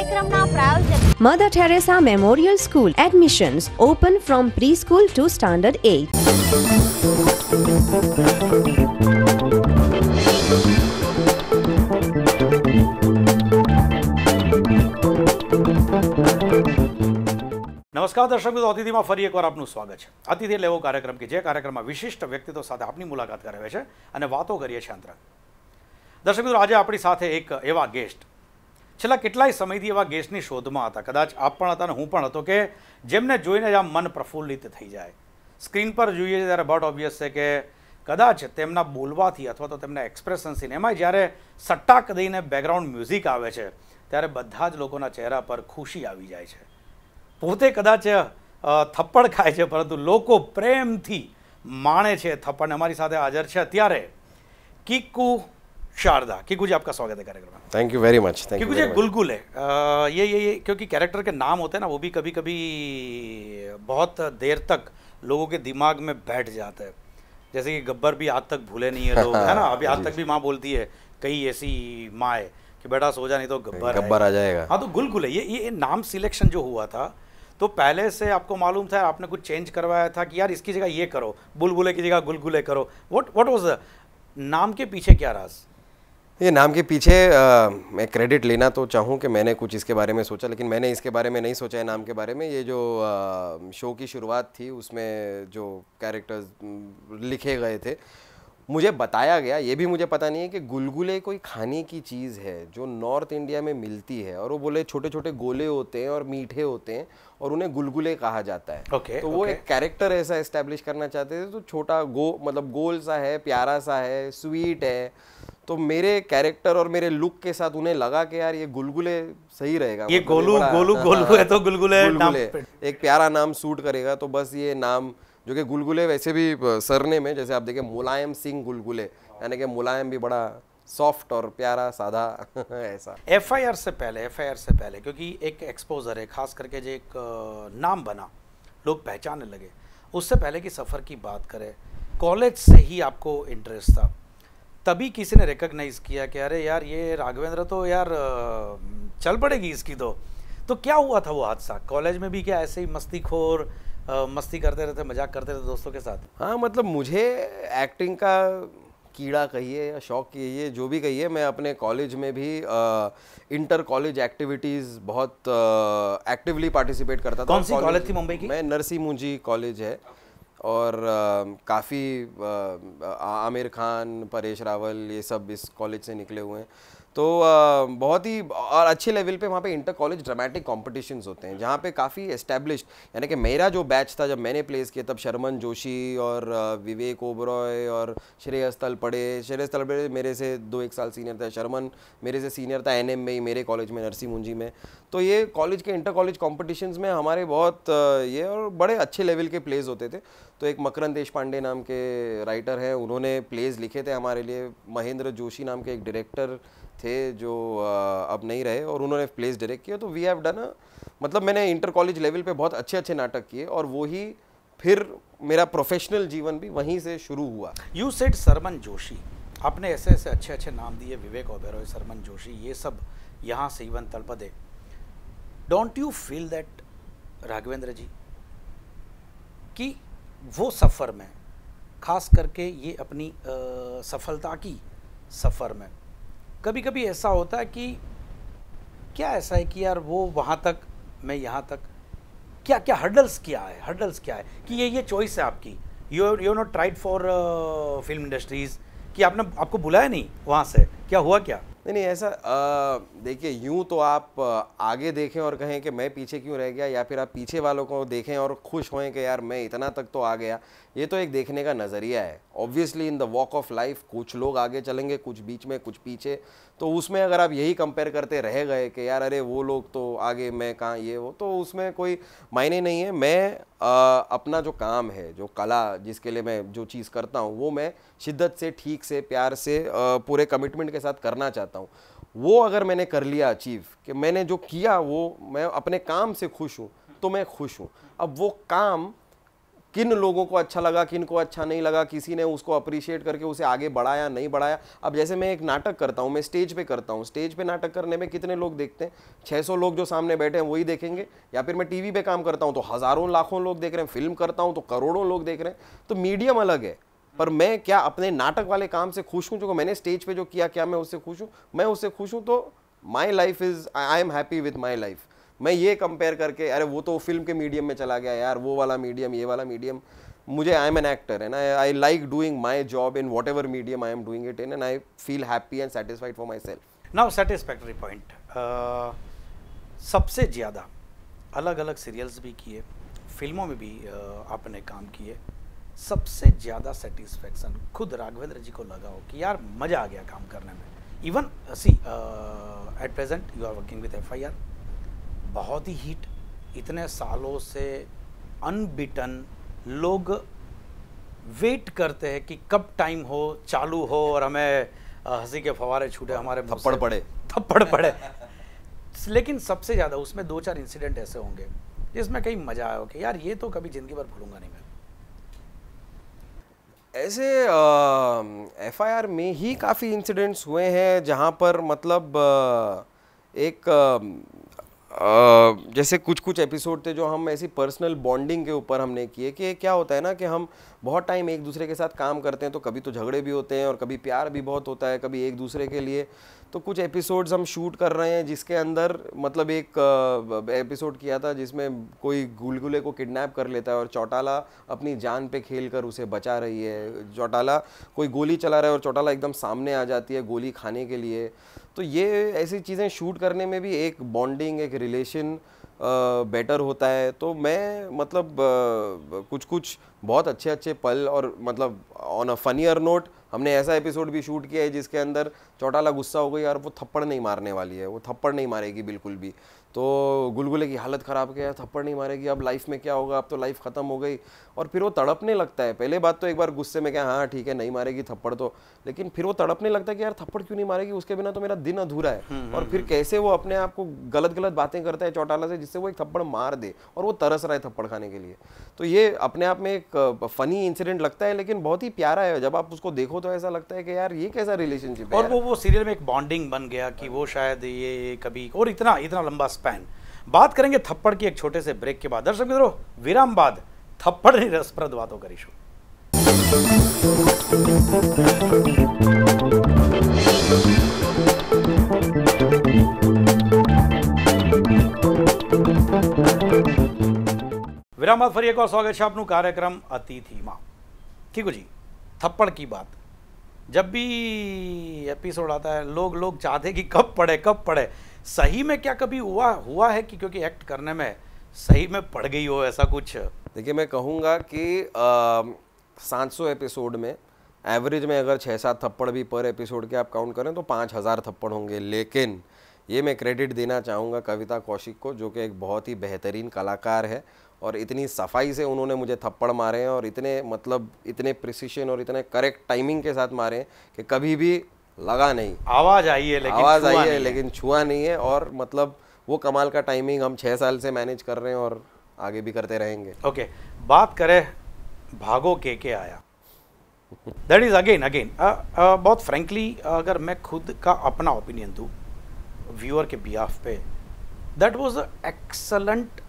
કાર્યક્રમના પ્રાયોજક Mother memorial school admissions open from pre school to standard 8. નમસ્કાર દર્શક મિત્રો અતિથિમાં ફરી એકવાર આપનું સ્વાગત છે અતિથિ એટલે એવો કાર્યક્રમ કે જે કાર્યક્રમમાં વિશિષ્ટ વ્યક્તિત્વ સાથે આપની મુલાકાત કરાવે છે અને વાતો કરીએ છીએ અંતર દર્શક મિત્રો આજે આપણી સાથે એક એવા ગેસ્ટ છેલ્લા કેટલાય સમયથી એવા ગેસની શોધમાં હતા. કદાચ આપ પણ હતા અને હું પણ હતો કે જેમને જોઈને જ આમ મન પ્રફુલ્લિત થઈ જાય. સ્ક્રીન પર જોઈએ છે ત્યારે બટ ઓબ્વિયસ છે કે કદાચ તેમના બોલવાથી અથવા તો તેમના એક્સપ્રેશન્સથી એમાં જ્યારે સટ્ટાક દઈને બેકગ્રાઉન્ડ મ્યુઝિક આવે છે, ત્યારે બધા જ લોકોના ચહેરા પર ખુશી આવી જાય છે. પોતે કદાચ થપ્પડ ખાય છે, પરંતુ લોકો પ્રેમથી માણે છે થપ્પડને. અમારી સાથે હાજર છે અત્યારે કિકુ शारदा किकू जी आपका स्वागत है कार्यक्रम में? Thank you very much thank you ji गुलगुल है। अ, ये ये ये क्योंकि कैरेक्टर के नाम होते हैं ना वो भी कभी कभी बहुत देर तक लोगों के दिमाग में बैठ जाता है। जैसे कि गब्बर भी आज तक भूले नहीं है लोग है ना? अभी आज तक भी माँ बोलती है कई ऐसी माँ है कि बेटा सो जा नहीं तो गब्बर गब्बर आ जाएगा। हाँ तो गुलगुल है। ये ये नाम सिलेक्शन जो हुआ था तो पहले से आपको मालूम था आपने कुछ चेंज करवाया था कि यार इसकी जगह ये करो बुलबुले की जगह गुलगुले करो। व्हाट व्हाट वाज नाम के पीछे क्या राज? ये नाम के पीछे आ, मैं क्रेडिट लेना तो चाहूँ कि मैंने कुछ इसके बारे में सोचा लेकिन मैंने इसके बारे में नहीं सोचा है नाम के बारे में। ये जो आ, शो की शुरुआत थी उसमें जो कैरेक्टर्स लिखे गए थे मुझे बताया गया ये भी मुझे पता नहीं है कि गुलगुले कोई खाने की चीज़ है जो नॉर्थ इंडिया में मिलती है और वो बोले छोटे छोटे गोले होते हैं और मीठे होते हैं और उन्हें गुलगुले कहा जाता है। Okay, तो वो okay. एक कैरेक्टर ऐसा इस्टेब्लिश करना चाहते थे तो छोटा गो मतलब गोल सा है प्यारा सा है स्वीट है। तो मेरे कैरेक्टर और मेरे लुक के साथ उन्हें लगा कि यार ये गुलगुले सही रहेगा ये मतलब गोलू गोलू गोलू है तो गुलगुले गुलगुले एक प्यारा नाम सूट करेगा तो बस ये नाम जो कि गुलगुले वैसे भी सरने में, जैसे आप देखें, मुलायम सिंह गुलगुले, यानी कि मुलायम भी बड़ा सॉफ्ट और प्यारा, सादा ऐसा। एफआईआर से पहले एफआईआर से पहले, क्योंकि एक एक्सपोजर है, खास करके जो एक नाम बना, लोग पहचानने लगे। उससे पहले की सफ़र की बात करें कॉलेज से ही आपको इंटरेस्ट था। तभी किसी ने रिकग्नाइज किया कि अरे यार, ये राघवेंद्र तो यार चल पड़ेगी इसकी तो। तो क्या हुआ था वो हादसा? कॉलेज में भी क्या ऐसे ही मस्ती खोर मस्ती करते रहते मज़ाक करते रहते दोस्तों के साथ। हाँ मतलब मुझे एक्टिंग का कीड़ा कहिए या शौक कहिए जो भी कहिए मैं अपने कॉलेज में भी इंटर कॉलेज एक्टिविटीज़ बहुत एक्टिवली पार्टिसिपेट करता था। कौन सी कॉलेज थी मुंबई की? मैं नरसी मुंजी कॉलेज है और काफ़ी आमिर खान परेश रावल ये सब इस कॉलेज से निकले हुए हैं। तो बहुत ही, और अच्छे लेवल पे वहाँ पे इंटर कॉलेज ड्रामेटिक कॉम्पिटिशन्स होते हैं, जहाँ पे काफ़ी एस्टेब्लिश्ड यानी कि मेरा जो बैच था जब मैंने प्लेस किया, तब शर्मन जोशी और विवेक ओबरॉय और श्रेयस तलपड़े श्रेयस तलपड़े मेरे से दो एक साल सीनियर था, शर्मन मेरे से सीनियर था एनएम में ही, मेरे कॉलेज में नरसी मुंजी में। तो ये कॉलेज के इंटर कॉलेज कॉम्पिटिशन्स में हमारे बहुत ये और बड़े अच्छे लेवल के प्लेज होते थे। तो एक मकरंद देश पांडे नाम के राइटर हैं, उन्होंने प्लेज लिखे थे हमारे लिए, महेंद्र जोशी नाम के एक डायरेक्टर थे जो अब नहीं रहे और उन्होंने प्लेस डायरेक्ट किया तो वी हैव डन मतलब मैंने इंटर कॉलेज लेवल पे बहुत अच्छे अच्छे नाटक किए और वही फिर मेरा प्रोफेशनल जीवन भी वहीं से शुरू हुआ। यू सेड सरमन जोशी आपने ऐसे ऐसे अच्छे अच्छे नाम दिए विवेक ओबेरॉय सरमन जोशी ये सब यहाँ से even Talpade. Don't you feel that Raghavendra ji कि वो सफ़र में खास करके ये अपनी अ, सफलता की सफ़र में कभी कभी ऐसा होता है कि क्या ऐसा है कि यार वो वहाँ तक, मैं यहाँ तक, क्या क्या हर्डल्स क्या है हर्डल्स क्या है? कि ये ये चॉइस है आपकी। You you not tried for film industries कि आपने, आपको बुलाया नहीं वहाँ से? क्या हुआ क्या? नहीं नहीं, ऐसा देखिए, यूँ तो आप आगे देखें और कहें कि मैं पीछे क्यों रह गया, या फिर आप पीछे वालों को देखें और खुश हों कि यार मैं इतना तक तो आ गया। ये तो एक देखने का नज़रिया है। Obviously in the walk of life कुछ लोग आगे चलेंगे कुछ बीच में कुछ पीछे। तो उसमें अगर आप यही कंपेयर करते रह गए कि यार अरे वो लोग तो आगे मैं कहाँ ये वो तो उसमें कोई मायने नहीं है। मैं अ, अपना जो काम है जो कला जिसके लिए मैं जो चीज़ करता हूँ वो मैं शिद्दत से ठीक से प्यार से अ, पूरे कमिटमेंट के साथ करना चाहता हूँ। वो अगर मैंने कर लिया अचीव कि मैंने जो किया वो मैं अपने काम से खुश हूँ तो मैं खुश हूँ। अब वो काम किन लोगों को अच्छा लगा, किन को अच्छा नहीं लगा, किसी ने उसको अप्रिशिएट करके उसे आगे बढ़ाया, नहीं बढ़ाया। अब जैसे मैं एक नाटक करता हूँ, मैं स्टेज पे करता हूँ। स्टेज पे नाटक करने में कितने लोग देखते हैं? 600 लोग जो सामने बैठे हैं, वही देखेंगे। या फिर मैं टीवी पे काम करता हूँ तो हज़ारों, लाखों लोग देख रहे हैं। फ़िल्म करता हूँ तो करोड़ों लोग देख रहे हैं। तो मीडियम अलग है। पर मैं क्या अपने नाटक वाले काम से खुश हूँ? जो मैंने स्टेज पर जो किया, क्या मैं उससे खुश हूँ? मैं उससे खुश हूँ तो my life is I am happy with my life मैं ये कंपेयर करके अरे वो तो फ़िल्म के मीडियम में चला गया यार वो वाला मीडियम ये वाला मीडियम मुझे आई एम एन एक्टर है ना? I like doing my job in whatever medium I am doing it in and I feel happy and satisfied for myself now satisfactory point सबसे ज़्यादा अलग अलग सीरियल्स भी किए फ़िल्मों में भी uh, आपने काम किए। सबसे ज़्यादा सेटिस्फेक्शन खुद राघवेंद्र जी को लगा हो कि यार मज़ा आ गया काम करने में। Even see at present you are working with F बहुत ही हिट इतने सालों से अनबिटन लोग वेट करते हैं कि कब टाइम हो चालू हो और हमें हँसी के फवारे छूटे हमारे थप्पड़ पड़े। थप्पड़ पड़े। लेकिन सबसे ज़्यादा उसमें दो चार इंसिडेंट ऐसे होंगे जिसमें कहीं मज़ा आया हो कि यार ये तो कभी ज़िंदगी भर भूलूँगा नहीं मैं। ऐसे एफ़ आई आर में ही काफ़ी इंसिडेंट्स हुए हैं जहाँ पर मतलब आ, एक जैसे कुछ कुछ एपिसोड थे जो हम ऐसी पर्सनल बॉन्डिंग के ऊपर हमने किए कि क्या होता है ना कि हम बहुत टाइम एक दूसरे के साथ काम करते हैं तो कभी तो झगड़े भी होते हैं और कभी प्यार भी बहुत होता है, कभी एक दूसरे के लिए तो कुछ एपिसोड्स हम शूट कर रहे हैं जिसके अंदर मतलब एक एपिसोड किया था जिसमें कोई गुलगुले को किडनैप कर लेता है और चौटाला अपनी जान पे खेल कर उसे बचा रही है। चौटाला कोई गोली चला रहा है और चौटाला एकदम सामने आ जाती है गोली खाने के लिए। तो ये ऐसी चीज़ें शूट करने में भी एक बॉन्डिंग एक रिलेशन बेटर होता है। तो मैं मतलब कुछ कुछ बहुत अच्छे अच्छे पल और मतलब ऑन अ फनियर नोट हमने ऐसा एपिसोड भी शूट किया है जिसके अंदर चौटाला गुस्सा हो गई, यार वो थप्पड़ नहीं मारने वाली है, वो थप्पड़ नहीं मारेगी बिल्कुल भी। तो गुलगुले की हालत ख़राब किया थप्पड़ नहीं मारेगी अब लाइफ में क्या होगा? अब तो लाइफ ख़त्म हो गई। और फिर वो तड़पने लगता है। पहले बात तो एक बार गुस्से में क्या हाँ ठीक है नहीं मारेगी थप्पड़ तो। लेकिन फिर वो तड़पने लगता है कि यार थप्पड़ क्यों नहीं मारेगी? उसके बिना तो मेरा दिन अधूरा है। हम्म, और फिर हम्म, कैसे वो अपने आप को गलत गलत बातें करता है चौटाला से जिससे वो एक थप्पड़ मार दे और वो तरस रहा है थप्पड़ खाने के लिए। तो ये अपने आप में एक फनी इंसिडेंट लगता है लेकिन बहुत ही प्यारा है। जब आप उसको देखो तो ऐसा लगता है कि यार ये कैसा रिलेशनशिप है और वो वो सीरियल में एक बॉन्डिंग बन गया कि वो शायद ये कभी और इतना इतना लंबा स्पैन बात करेंगे थप्पड़ की एक छोटे से ब्रेक के बाद दर्शक मित्रों विराम बाद थप्पड़ नहीं रसप्रद बातों करीशु વિરામ બાદ ફરી એકવાર સ્વાગત છે આપનું કાર્યક્રમ અતિથિમાં ઠીક जी थप्पड़ की बात जब भी एपिसोड आता है लोग लोग चाहते कि कब पढ़े कब पढ़े सही में क्या कभी हुआ हुआ है कि क्योंकि एक्ट करने में सही में पड़ गई हो ऐसा कुछ? देखिए, मैं कहूँगा कि सात सौ एपिसोड में एवरेज में अगर छः सात थप्पड़ भी पर एपिसोड के आप काउंट करें तो पाँच हज़ार थप्पड़ होंगे। लेकिन ये मैं क्रेडिट देना चाहूँगा कविता कौशिक को, जो कि एक बहुत ही बेहतरीन कलाकार है और इतनी सफ़ाई से उन्होंने मुझे थप्पड़ मारे हैं और इतने मतलब इतने प्रिसिशन और इतने करेक्ट टाइमिंग के साथ मारे हैं कि कभी भी लगा नहीं। आवाज़ आई है लेकिन आवाज़ आई है लेकिन छुआ नहीं है और मतलब वो कमाल का टाइमिंग हम छः साल से मैनेज कर रहे हैं और आगे भी करते रहेंगे। ओके okay, बात करें भागो के के आया। दैट इज़ अगेन अगेन बहुत फ्रेंकली अगर मैं खुद का अपना ओपिनियन दूँ व्यूअर के बिहाफ पे that was a excellent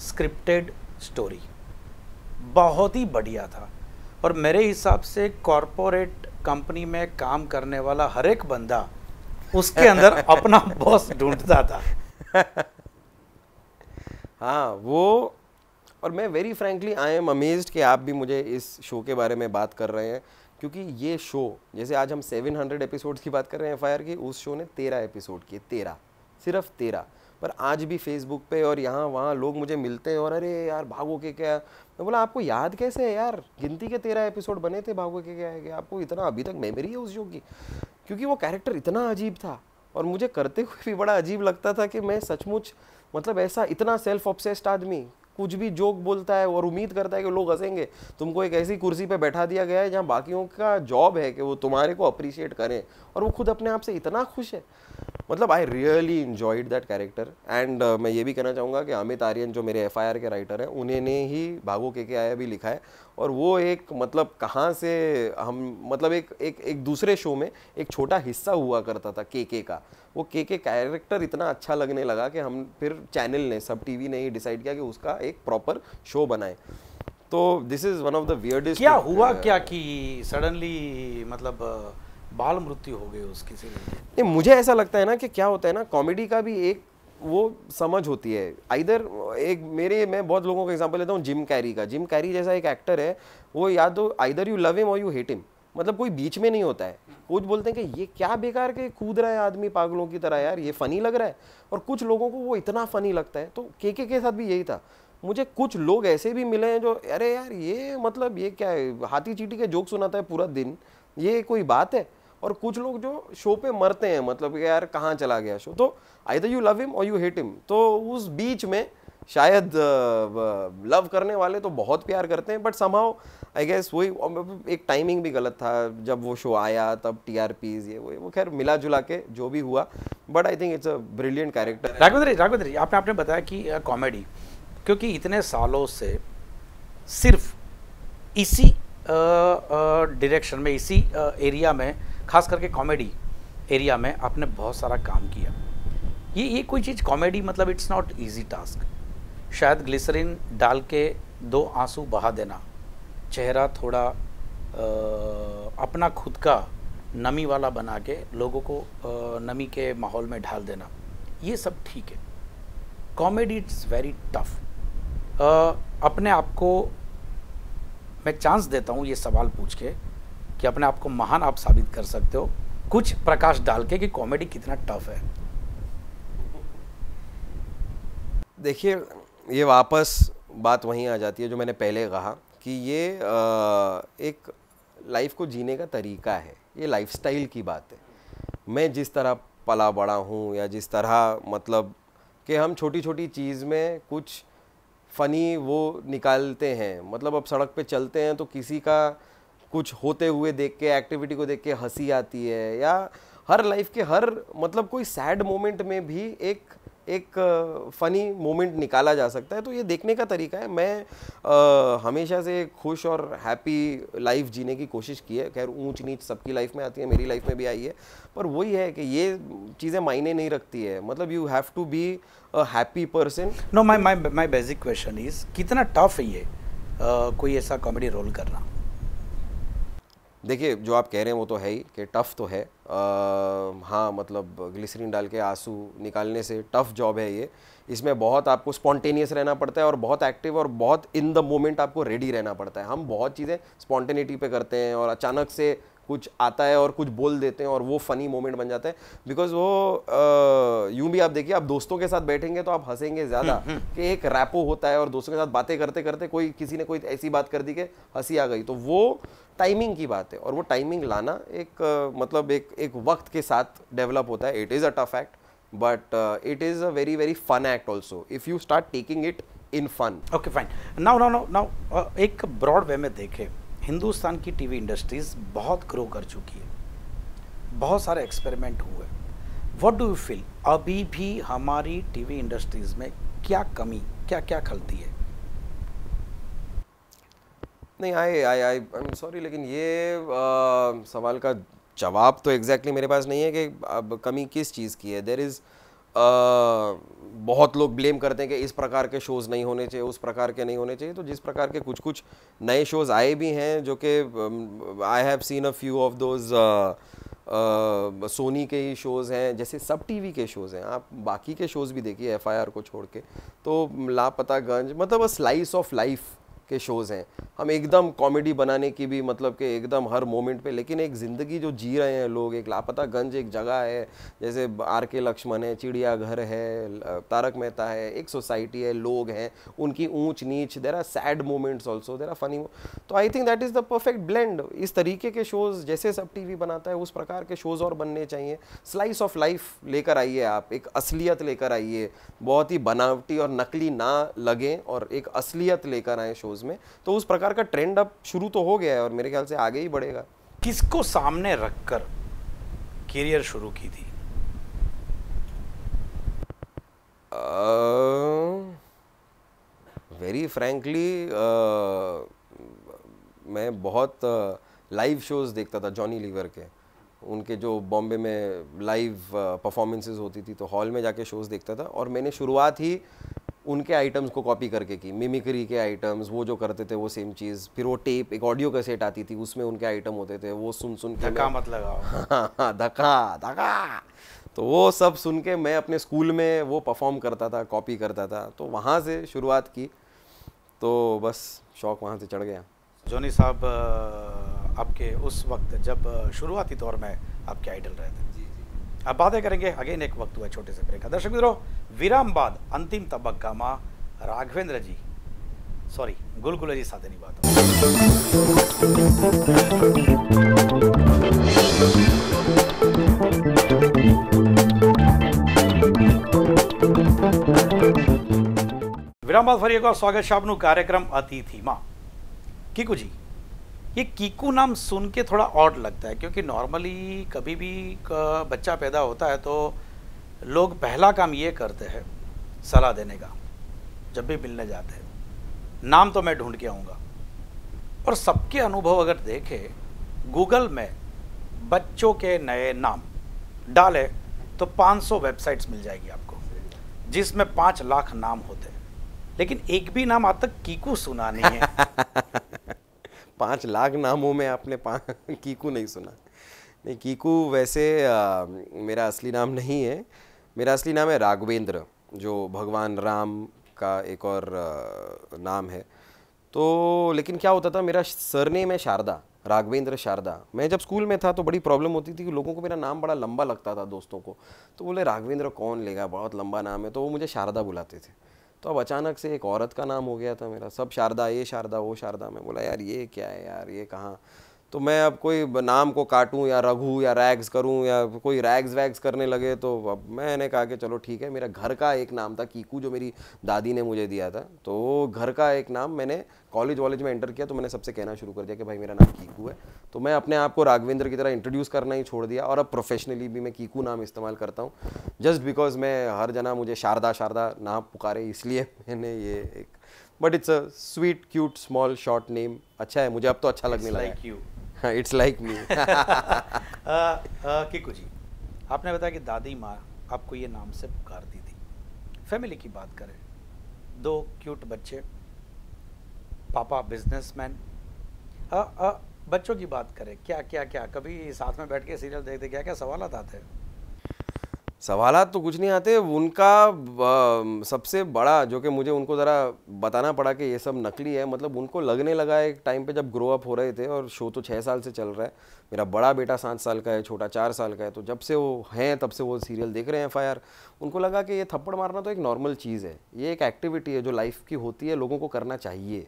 scripted story बहुत ही बढ़िया था। और मेरे हिसाब से कॉरपोरेट कंपनी में काम करने वाला हर एक बंदा उसके अंदर अपना बॉस ढूंढता था। हाँ वो और मैं very frankly I am amazed कि आप भी मुझे इस शो के बारे में बात कर रहे हैं क्योंकि ये शो जैसे आज हम 700 एपिसोड्स की बात कर रहे हैं एफआईआर की उस शो ने तेरह एपिसोड किए तेरह सिर्फ़ तेरह। पर आज भी फेसबुक पे और यहाँ वहाँ लोग मुझे मिलते हैं और अरे यार, भागो के क्या? मैं बोला, आपको याद कैसे है यार? गिनती के तेरह एपिसोड बने थे, भागो के क्या है कि आपको इतना अभी तक मेमोरी है उस शो की? क्योंकि वो कैरेक्टर इतना अजीब था और मुझे करते हुए भी बड़ा अजीब लगता था कि मैं सचमुच मतलब ऐसा इतना सेल्फ ऑब्सेस्ड आदमी, कुछ भी जोक बोलता है और उम्मीद करता है कि लोग हंसेंगे। तुमको एक ऐसी कुर्सी पे बैठा दिया गया है जहाँ बाकियों का जॉब है कि वो तुम्हारे को अप्रिशिएट करें और वो खुद अपने आप से इतना खुश है। मतलब I really enjoyed that character and मैं ये भी कहना चाहूँगा कि अमित आर्यन जो मेरे एफआईआर के राइटर हैं उन्होंने ही भागो के के आया भी लिखा है। और वो एक मतलब कहाँ से हम मतलब एक एक एक दूसरे शो में एक छोटा हिस्सा हुआ करता था के के का। वो के के कैरेक्टर इतना अच्छा लगने लगा कि हम फिर चैनल ने सब टीवी ने ही डिसाइड किया कि उसका एक प्रॉपर शो बनाए। तो this is one of the weirdest क्या हुआ क्या कि सडनली मतलब बाल मृत्यु हो गई उसकी नहीं, मुझे ऐसा लगता है ना कि क्या होता है ना कॉमेडी का भी एक वो समझ होती है। आइधर एक मेरे, मैं बहुत लोगों का एग्जांपल लेता हूँ जिम कैरी का। जिम कैरी जैसा एक एक्टर है, वो या तो आइदर यू लव हिम और यू हेट हिम मतलब कोई बीच में नहीं होता है। कुछ बोलते हैं कि ये क्या बेकार के कूद रहा है आदमी पागलों की तरह यार, ये फनी लग रहा है। और कुछ लोगों को वो इतना फनी लगता है। तो के के साथ भी यही था। मुझे कुछ लोग ऐसे भी मिले हैं जो, अरे यार, ये मतलब ये क्या है? हाथी चीटी के जोक सुनाता है पूरा दिन। ये कोई बात है? और कुछ लोग जो शो पे मरते हैं मतलब यार कहाँ चला गया शो? तो आई यू लव हिम और यू हेट हिम तो उस बीच में शायद लव करने वाले तो बहुत प्यार करते हैं बट समहाउ आई गेस वही एक टाइमिंग भी गलत था। जब वो शो आया, तब टी आर पीज ये, वो वो खैर मिला जुला के जो भी हुआ but I think it's a brilliant character Raghavendra Raghavendra, आपने आपने बताया कि कॉमेडी क्योंकि इतने सालों से सिर्फ़ इसी डायरेक्शन में, इसी एरिया में खास करके कॉमेडी एरिया में आपने बहुत सारा काम किया। ये ये कोई चीज़ कॉमेडी मतलब इट्स नॉट इजी टास्क शायद ग्लिसरीन डाल के दो आँसू बहा देना चेहरा थोड़ा आ, अपना खुद का नमी वाला बना के लोगों को आ, नमी के माहौल में ढाल देना ये सब ठीक है। कॉमेडी इट्स वेरी टफ अपने आप को मैं चांस देता हूँ ये सवाल पूछ के कि अपने आप को महान आप साबित कर सकते हो। कुछ प्रकाश डाल के कि कॉमेडी कितना टफ है। देखिए ये वापस बात वहीं आ जाती है जो मैंने पहले कहा कि ये आ, एक लाइफ को जीने का तरीका है। ये लाइफस्टाइल की बात है। मैं जिस तरह पला बड़ा हूँ या जिस तरह मतलब कि हम छोटी छोटी चीज़ में कुछ फ़नी वो निकालते हैं मतलब अब सड़क पे चलते हैं तो किसी का कुछ होते हुए देख के एक्टिविटी को देख के हँसी आती है या हर लाइफ के हर मतलब कोई सैड मोमेंट में भी एक एक फ़नी मोमेंट निकाला जा सकता है। तो ये देखने का तरीका है। मैं आ, हमेशा से खुश और हैप्पी लाइफ जीने की कोशिश की है। खैर ऊंच नीच सबकी लाइफ में आती है मेरी लाइफ में भी आई है। पर वही है कि ये चीज़ें मायने नहीं रखती है। मतलब you have to be a happy person no my my my basic question is कितना टफ है ये uh, कोई ऐसा कॉमेडी रोल करना? देखिए जो आप कह रहे हैं वो तो है ही कि टफ़ तो है। आ, हाँ मतलब ग्लिसरीन डाल के आँसू निकालने से टफ़ जॉब है ये। इसमें बहुत आपको स्पॉन्टेनियस रहना पड़ता है और बहुत एक्टिव और बहुत इन द मोमेंट आपको रेडी रहना पड़ता है। हम बहुत चीज़ें स्पॉन्टेनिटी पे करते हैं और अचानक से कुछ आता है और कुछ बोल देते हैं और वो फ़नी मोमेंट बन जाता है। बिकॉज़ वो यूँ भी आप देखिए आप दोस्तों के साथ बैठेंगे तो आप हंसेंगे ज़्यादा हम्म, हम्म। कि एक रैपो होता है और दोस्तों के साथ बातें करते करते कोई किसी ने कोई ऐसी बात कर दी कि हँसी आ गई। तो वो टाइमिंग की बात है और वो टाइमिंग लाना एक मतलब एक एक वक्त के साथ डेवलप होता है। It is a tough act but it is a very very fun act also if you start taking it in fun okay fine now now now now एक ब्रॉड वे में देखें। हिंदुस्तान की टीवी इंडस्ट्रीज़ बहुत grow कर चुकी है। बहुत सारे एक्सपेरिमेंट हुए। व्हाट डू यू फील अभी भी हमारी टीवी इंडस्ट्रीज़ में क्या कमी, क्या क्या खलती है? नहीं आई आई आई आई सॉरी लेकिन ये आ, सवाल का जवाब तो एग्जैक्टली exactly मेरे पास नहीं है कि अब कमी किस चीज़ की है। देर इज़ बहुत लोग ब्लेम करते हैं कि इस प्रकार के शोज़ नहीं होने चाहिए उस प्रकार के नहीं होने चाहिए। तो जिस प्रकार के कुछ कुछ नए शोज़ आए भी हैं जो कि I have seen a few of those Sony के ही शोज़ हैं जैसे सब टीवी के शोज़ हैं। आप बाकी के शोज़ भी देखिए एफआईआर को छोड़ के। तो लापता गंज मतलब अ स्लाइस ऑफ़ लाइफ के शोज़ हैं। हम एकदम कॉमेडी बनाने की भी मतलब कि एकदम हर मोमेंट पे, लेकिन एक ज़िंदगी जो जी रहे हैं लोग, एक लापता गंज एक जगह है, जैसे आर के लक्ष्मण है, चिड़ियाघर है, तारक मेहता है, एक सोसाइटी है, लोग हैं, उनकी ऊंच नीच there are sad moments also there are funny तो I think that is the perfect blend इस तरीके के शोज़ जैसे सब टीवी बनाता है, उस प्रकार के शोज़ और बनने चाहिए। स्लाइस ऑफ़ लाइफ लेकर आइए आप, एक असलियत लेकर आइए। बहुत ही बनावटी और नकली ना लगे और एक असलियत लेकर आए शोज़ में तो उस प्रकार का ट्रेंड अब शुरू तो हो गया है और मेरे ख्याल से आगे ही बढ़ेगा। किसको सामने रखकर करियर शुरू की थी? वेरी uh, फ्रैंकली uh, मैं बहुत लाइव uh, शोज़ देखता था जॉनी लीवर के। उनके जो बॉम्बे में लाइव परफॉर्मेंसेज uh, होती थी तो हॉल में जाके शोज़ देखता था। और मैंने शुरुआत ही उनके आइटम्स को कॉपी करके की मिमिक्री के आइटम्स वो जो करते थे वो सेम चीज़। फिर वो टेप एक ऑडियो कैसेट आती थी उसमें उनके आइटम होते थे वो सुन सुन के धक्का मत लगाओ। हाँ, हाँ धक्का धक्का। तो वो सब सुन के मैं अपने स्कूल में वो परफॉर्म करता था कॉपी करता था। तो वहाँ से शुरुआत की। तो बस शौक वहाँ से चढ़ गया। जोनी साहब आपके उस वक्त जब शुरुआती दौर में आपके आइडल रहे थे। अब बातें करेंगे अगेन एक वक्त हुआ छोटे से ब्रेक का। दर्शक मित्रों, विराम बाद अंतिम तबक्का माँ राघवेंद्र जी। सॉरी गुलगुल जी साथ नहीं बात विराम बाद फरी एक और स्वागत शाम कार्यक्रम अतिथि माँ, किकू जी। ये कीकू नाम सुन के थोड़ा ऑड लगता है, क्योंकि नॉर्मली कभी भी बच्चा पैदा होता है तो लोग पहला काम ये करते हैं सलाह देने का, जब भी मिलने जाते हैं। नाम तो मैं ढूंढ के आऊँगा। और सबके अनुभव अगर देखें गूगल में बच्चों के नए नाम डाले तो 500 वेबसाइट्स मिल जाएगी आपको, जिसमें पाँच लाख नाम होते हैं। लेकिन एक भी नाम आज तक कीकू सुना नहीं है। पाँच लाख नामों में आपने कीकू नहीं सुना। नहीं कीकू वैसे आ, मेरा असली नाम नहीं है। मेरा असली नाम है राघवेंद्र जो भगवान राम का एक और आ, नाम है। तो लेकिन क्या होता था मेरा सरनेम है शारदा राघवेंद्र शारदा। मैं जब स्कूल में था तो बड़ी प्रॉब्लम होती थी कि लोगों को मेरा नाम बड़ा लंबा लगता था दोस्तों को। तो बोले राघवेंद्र कौन लेगा? बहुत लंबा नाम है। तो वो मुझे शारदा बुलाते थे। तो अब अचानक से एक औरत का नाम हो गया था मेरा। सब शारदा, ये शारदा, वो शारदा। मैं बोला, यार, ये क्या है यार? ये कहाँ? तो मैं अब कोई नाम को काटूं या रघु या रैग्स करूँ या कोई रैग्स वैग्स करने लगे तो अब मैंने कहा कि चलो ठीक है मेरा घर का एक नाम था कीकू जो मेरी दादी ने मुझे दिया था। तो घर का एक नाम मैंने कॉलेज वॉलेज में एंटर किया तो मैंने सबसे कहना शुरू कर दिया कि भाई मेरा नाम कीकू है। तो मैं अपने आप को राघवेंद्र की तरह इंट्रोड्यूस करना ही छोड़ दिया और अब प्रोफेशनली भी मैं कीकू नाम इस्तेमाल करता हूँ। जस्ट बिकॉज़ मैं हर जना मुझे शारदा शारदा नाम पुकारे इसलिए मैंने ये एक but it's a sweet cute small short name अच्छा है मुझे अब तो अच्छा लगने लगा इट्स लाइक मी किकू जी आपने बताया कि दादी माँ आपको ये नाम से पुकारती थी। फैमिली की बात करें दो क्यूट बच्चे पापा बिजनेसमैन बच्चों की बात करें क्या क्या क्या? कभी साथ में बैठ के सीरियल देखते क्या क्या सवाल आते हैं सवाल तो कुछ नहीं आते। उनका सबसे बड़ा, जो कि मुझे उनको ज़रा बताना पड़ा कि ये सब नकली है मतलब उनको लगने लगा एक टाइम पे जब ग्रो अप हो रहे थे और शो तो छः साल से चल रहा है। मेरा बड़ा बेटा सात साल का है, छोटा चार साल का है तो जब से वो हैं, तब से वो सीरियल देख रहे हैं एफआईआर उनको लगा कि ये थप्पड़ मारना तो एक नॉर्मल चीज़ है। ये एक एक्टिविटी है जो लाइफ की होती है, लोगों को करना चाहिए।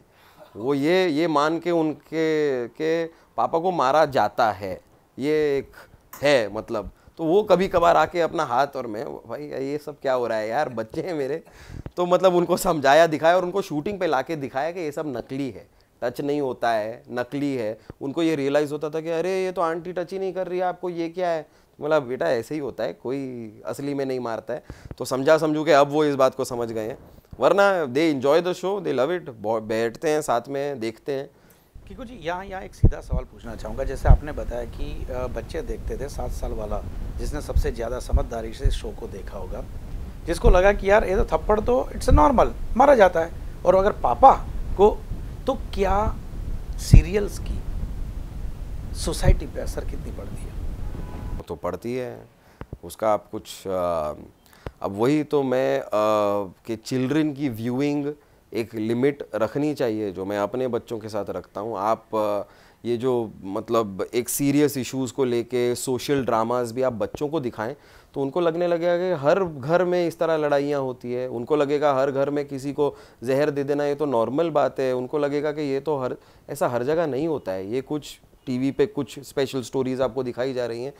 वो ये ये मान के उनके, के पापा को मारा जाता है। ये एक है मतलब। तो वो कभी कभार आके अपना हाथ और मैं, भाई, ये सब क्या हो रहा है यार? बच्चे हैं मेरे। तो मतलब उनको समझाया, दिखाया और उनको शूटिंग पे लाके दिखाया कि ये सब नकली है। टच नहीं होता है, नकली है। उनको ये रियलाइज़ होता था कि, अरे, ये तो आंटी टच ही नहीं कर रही है, आपको ये क्या है? मतलब बेटा, ऐसे ही होता है, कोई असली में नहीं मारता है। तो समझा समझू के अब वो इस बात को समझ गए हैं। वरना they enjoy the show they love it बैठते हैं साथ में, देखते हैं। किको जी यहाँ यहाँ एक सीधा सवाल पूछना चाहूँगा। जैसे आपने बताया कि बच्चे देखते थे सात साल वाला जिसने सबसे ज़्यादा समझदारी से शो को देखा होगा जिसको लगा कि यार ये तो थप्पड़ तो इट्स नॉर्मल मारा जाता है। और अगर पापा को तो क्या सीरियल्स की सोसाइटी पे असर कितनी पड़ती है? तो पड़ती है। उसका आप कुछ आ, अब वही तो मैं आ, कि चिल्ड्रन की व्यूइंग एक लिमिट रखनी चाहिए जो मैं अपने बच्चों के साथ रखता हूँ। आप ये जो मतलब एक सीरियस इश्यूज़ को लेके सोशल ड्रामास भी आप बच्चों को दिखाएँ तो उनको लगने लगेगा कि हर घर में इस तरह लड़ाइयाँ होती है। उनको लगेगा हर घर में किसी को जहर दे देना, ये तो नॉर्मल बात है। उनको लगेगा कि ये तो हर, ऐसा हर जगह नहीं होता है। ये कुछ टीवी पे कुछ स्पेशल स्टोरीज आपको दिखाई जा रही हैं।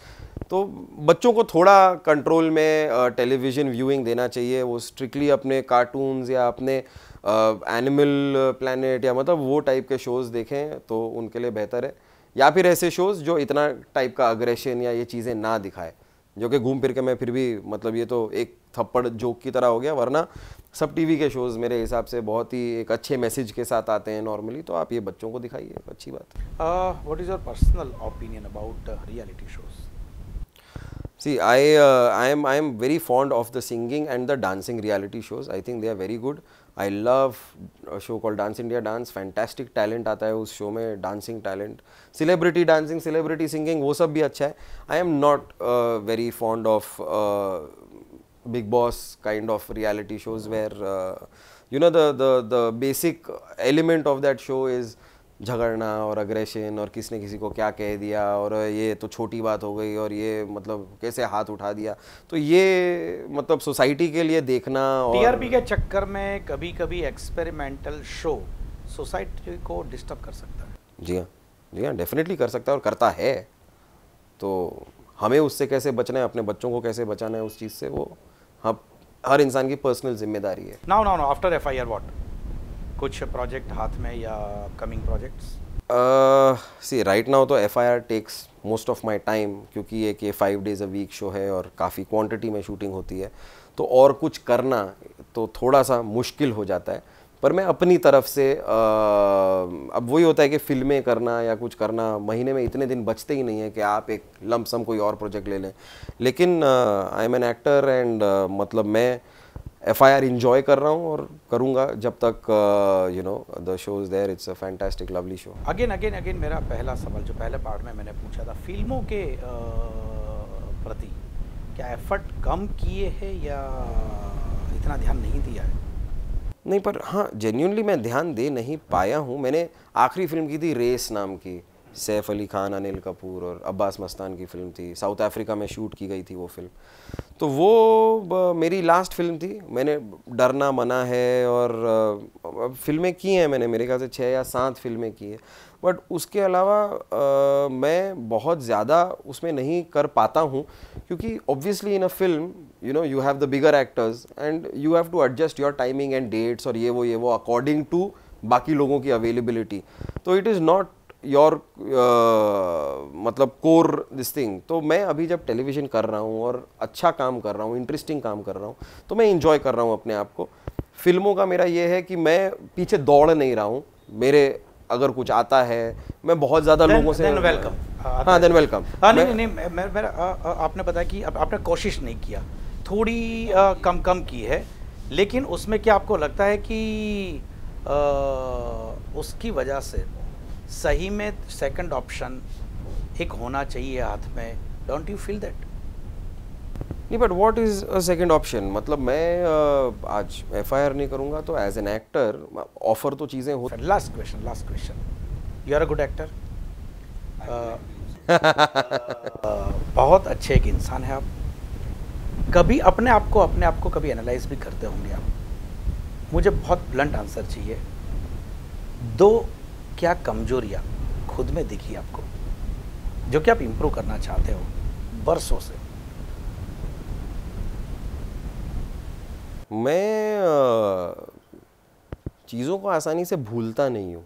तो बच्चों को थोड़ा कंट्रोल में टेलीविज़न व्यूइंग देना चाहिए। वो स्ट्रिक्टली अपने कार्टून्स या अपने एनिमल प्लानट या मतलब वो टाइप के शोज़ देखें तो उनके लिए बेहतर है या फिर ऐसे शोज़ जो इतना टाइप का अग्रेशन या ये चीज़ें ना दिखाए जो कि घूम फिर के मैं फिर भी मतलब ये तो एक थप्पड़ जोक की तरह हो गया वरना सब टीवी के शोज़ मेरे हिसाब से बहुत ही एक अच्छे मैसेज के साथ आते हैं नॉर्मली तो आप ये बच्चों को दिखाइए अच्छी बात what is your personal opinion about reality shows See, I uh, I am I am very fond of the singing and the dancing reality shows. I think they are very good. I love show call Dance India Dance fantastic talent आता है उस show में dancing talent celebrity dancing celebrity singing वो सब भी अच्छा है. I am not very fond of Bigg Boss kind of reality shows where you know the basic element of that show is झगड़ना और अग्रेशन और किसने किसी को क्या कह दिया और ये तो छोटी बात हो गई और ये मतलब कैसे हाथ उठा दिया। तो ये मतलब सोसाइटी के लिए देखना और टीआरपी के चक्कर में कभी कभी एक्सपेरिमेंटल शो सोसाइटी को डिस्टर्ब कर सकता है। जी हाँ जी हाँ डेफिनेटली कर सकता है और करता है। तो हमें उससे कैसे बचना है अपने बच्चों को कैसे बचाना है उस चीज़ से वो हम हर इंसान की पर्सनल ज़िम्मेदारी है। Now now now after F I R what कुछ प्रोजेक्ट हाथ में या coming projects see right now तो F I R takes most of my time क्योंकि एक ये five days a week show है और काफ़ी क्वांटिटी में शूटिंग होती है। तो और कुछ करना तो थोड़ा सा मुश्किल हो जाता है। पर मैं अपनी तरफ़ से अ, अब वही होता है कि फ़िल्में करना या कुछ करना महीने में इतने दिन बचते ही नहीं है कि आप एक लमसम कोई और प्रोजेक्ट ले लें। लेकिन I am an actor and मतलब मैं एफ़ आई आर इंजॉय कर रहा हूँ और करूँगा जब तक you know the show is there it's a fantastic lovely show again again again मेरा पहला सवाल जो पहले पार्ट में मैंने पूछा था फ़िल्मों के प्रति क्या एफर्ट कम किए हैं या इतना ध्यान नहीं दिया है? नहीं पर हाँ जेन्यूनली मैं ध्यान दे नहीं पाया हूँ। मैंने आखिरी फ़िल्म की थी रेस नाम की। सैफ अली खान अनिल कपूर और अब्बास मस्तान की फ़िल्म थी। साउथ अफ्रीका में शूट की गई थी वो फ़िल्म। तो वो मेरी लास्ट फ़िल्म थी। मैंने डरना मना है और फ़िल्में की हैं मैंने मेरे ख्याल से छः या सात फ़िल्में की हैं। बट उसके अलावा अ, मैं बहुत ज़्यादा उसमें नहीं कर पाता हूँ क्योंकि obviously in a film you know you have the bigger actors and you have to adjust your timing and dates और ये वो ये वो अकॉर्डिंग टू बाकी लोगों की अवेलेबिलिटी तो इट इज़ नॉट योर मतलब कोर दिस थिंग तो मैं अभी जब टेलीविज़न कर रहा हूँ और अच्छा काम कर रहा हूँ इंटरेस्टिंग काम कर रहा हूँ तो मैं इंजॉय कर रहा हूँ अपने आप को। फ़िल्मों का मेरा ये है कि मैं पीछे दौड़ नहीं रहा हूँ। मेरे अगर कुछ आता है मैं बहुत ज़्यादा लोगों से welcome. हाँ, हाँ देन वेलकम हाँ नहीं नहीं नहीं मेरा आपने बताया कि अब आपने कोशिश नहीं किया। थोड़ी अ, कम कम की है लेकिन उसमें क्या आपको लगता है कि अ, उसकी वजह से सही में सेकंड ऑप्शन एक होना चाहिए हाथ में। डोंट यू फील दैट नहीं but what is a second option मतलब मैं अ, आज एफआईआर नहीं करूँगा तो एज एन एक्टर ऑफ़र तो चीज़ें हो last question last question you are a good actor बहुत अच्छे एक इंसान है आप। कभी अपने आप को अपने आप को कभी एनालाइज भी करते होंगे आप। मुझे बहुत ब्लंट आंसर चाहिए। दो क्या कमजोरियाँ खुद में दिखी आपको जो कि आप इम्प्रूव करना चाहते हो बरसों से? मैं चीज़ों को आसानी से भूलता नहीं हूँ।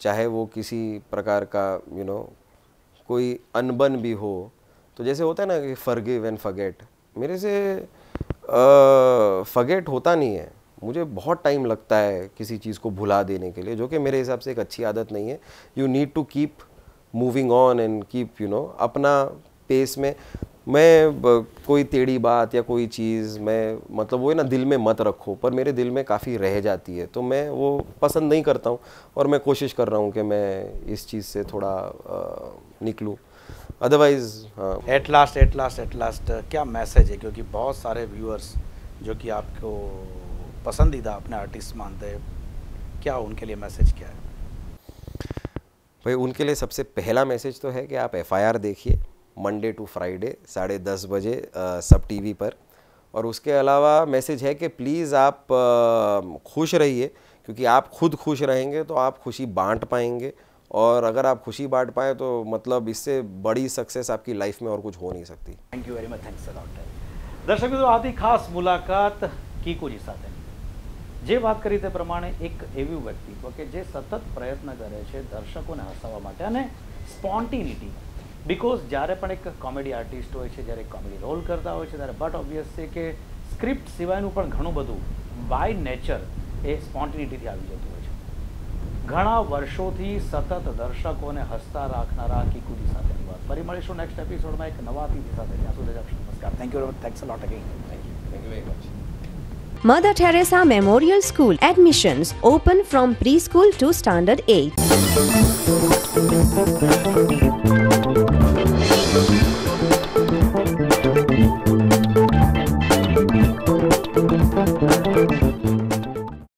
चाहे वो किसी प्रकार का यू you नो know, कोई अनबन भी हो तो जैसे होता है ना कि फॉरगिव एंड फगेट मेरे से फगेट होता नहीं है। मुझे बहुत टाइम लगता है किसी चीज़ को भुला देने के लिए, जो कि मेरे हिसाब से एक अच्छी आदत नहीं है। You need to keep moving on and keep you know अपना पेस में। मैं कोई टेढ़ी बात या कोई चीज़ मैं मतलब वो है ना, दिल में मत रखो, पर मेरे दिल में काफ़ी रह जाती है तो मैं वो पसंद नहीं करता हूँ, और मैं कोशिश कर रहा हूँ कि मैं इस चीज़ से थोड़ा निकलूँ। Otherwise at last at last at last क्या मैसेज है? क्योंकि बहुत सारे व्यूअर्स जो कि आपको पसंदीदा अपने आर्टिस्ट मानते हैं? क्या उनके लिए मैसेज क्या है? भाई उनके लिए सबसे पहला मैसेज तो है कि आप एफआईआर देखिए मंडे टू फ्राइडे साढ़े दस बजे आ, सब टीवी पर। और उसके अलावा मैसेज है कि प्लीज़ आप आ, खुश रहिए क्योंकि आप खुद खुश रहेंगे तो आप खुशी बांट पाएँगे। और अगर आप खुशी बांट पाए तो मतलब इससे बड़ी सक्सेस आपकी लाइफ में और कुछ हो नहीं सकती। Thank you very much thanks दर्शकों मित्रों आधी खास मुलाकात की कुछ साथ है। જે વાત કરી તે પ્રમાણે એક એવું વ્યક્તિત્વ કે જે સતત પ્રયત્ન કરે છે દર્શકોને હસાવવા માટે અને સ્પોન્ટિનિટી. બિકોઝ જ્યારે પણ એક કોમેડી આર્ટિસ્ટ હોય છે, જ્યારે કોમેડી રોલ કરતા હોય છે, ત્યારે બટ ઓબ્વિયસ છે કે સ્ક્રિપ્ટ સિવાયનું પણ ઘણું બધું બાય નેચર એ સ્પોન્ટિનિટીથી આવી જતું હોય છે. ઘણા વર્ષોથી સતત દર્શકોને હસતા રાખનારા કિકુદી સાથે ફરી મળીશું નેક્સ્ટ એપિસોડમાં એક નવા અતિથિ સાથે. ત્યાં સુધી નમસ્કાર. Thank you thanks lot again thank you thank you very much Mother Teresa Memorial School admissions open from preschool to standard 8.